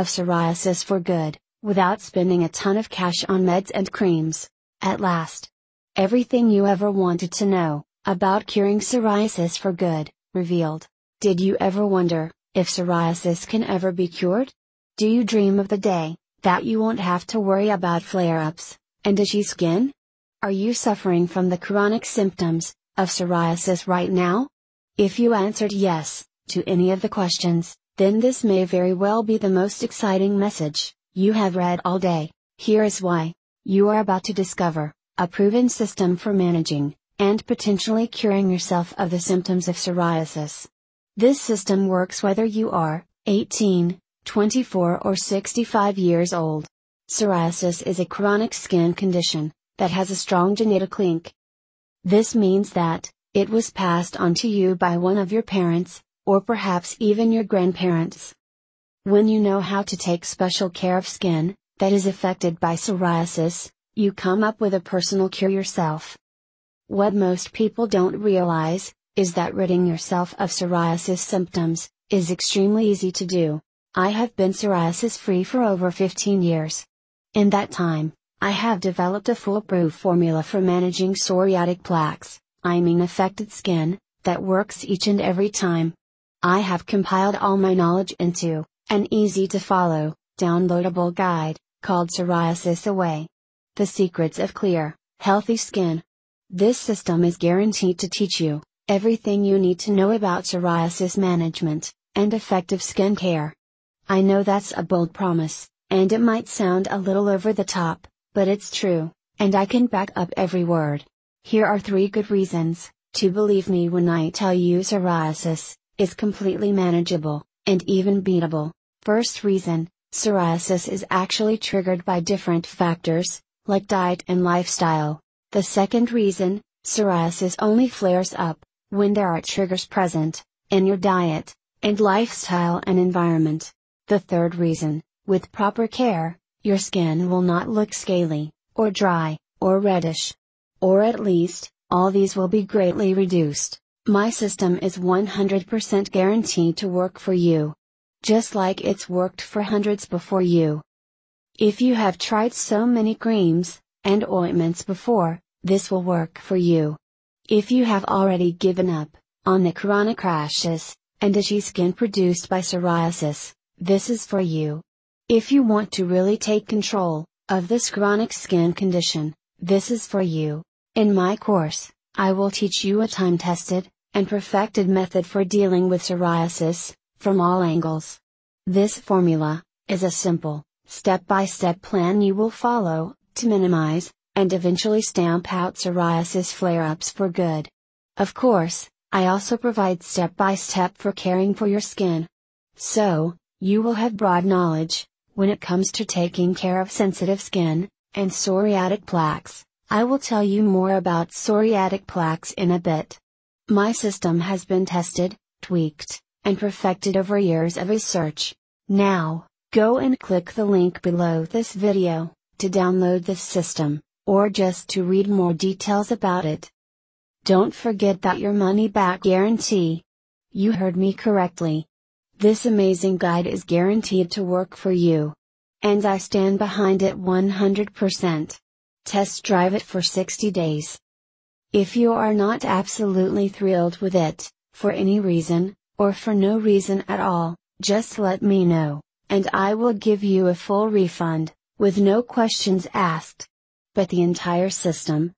of psoriasis for good, without spending a ton of cash on meds and creams. At last. Everything you ever wanted to know, about curing psoriasis for good, revealed. Did you ever wonder, if psoriasis can ever be cured? Do you dream of the day, that you won't have to worry about flare ups, and itchy skin? Are you suffering from the chronic symptoms, of psoriasis right now? If you answered yes, to any of the questions, then this may very well be the most exciting message you have read all day. Here is why. You are about to discover a proven system for managing and potentially curing yourself of the symptoms of psoriasis. This system works whether you are 18, 24, or 65 years old. Psoriasis is a chronic skin condition that has a strong genetic link. This means that it was passed on to you by one of your parents, or perhaps even your grandparents. When you know how to take special care of skin that is affected by psoriasis, you come up with a personal cure yourself. What most people don't realize is that ridding yourself of psoriasis symptoms is extremely easy to do. I have been psoriasis free for over 15 years. In that time, I have developed a foolproof formula for managing psoriatic plaques, I mean affected skin, that works each and every time. I have compiled all my knowledge into an easy to follow, downloadable guide called Psoriasis Away. The Secrets of Clear, Healthy Skin. This system is guaranteed to teach you everything you need to know about psoriasis management and effective skin care. I know that's a bold promise, and it might sound a little over the top, but it's true, and I can back up every word. Here are three good reasons to believe me when I tell you psoriasis is completely manageable, and even beatable. First reason psoriasis is actually triggered by different factors, like diet and lifestyle. The second reason psoriasis only flares up when there are triggers present in your diet, and lifestyle and environment. The third reason with proper care, your skin will not look scaly, or dry, or reddish. Or at least, all these will be greatly reduced. My system is 100% guaranteed to work for you. Just like it's worked for hundreds before you. If you have tried so many creams and ointments before, this will work for you. If you have already given up on the chronic rashes and itchy skin produced by psoriasis, this is for you. If you want to really take control of this chronic skin condition, this is for you. In my course, I will teach you a time tested and perfected method for dealing with psoriasis from all angles. This formula is a simple, step by step plan you will follow to minimize and eventually stamp out psoriasis flare ups for good. Of course, I also provide step by step for caring for your skin. So, you will have broad knowledge when it comes to taking care of sensitive skin and psoriatic plaques. I will tell you more about psoriatic plaques in a bit. My system has been tested, tweaked, and perfected over years of research. Now, go and click the link below this video, to download this system, or just to read more details about it. Don't forget that your money back guarantee. You heard me correctly. This amazing guide is guaranteed to work for you. And I stand behind it 100%. Test drive it for 60 days. If you are not absolutely thrilled with it, for any reason, or for no reason at all, just let me know, and I will give you a full refund, with no questions asked. But the entire system,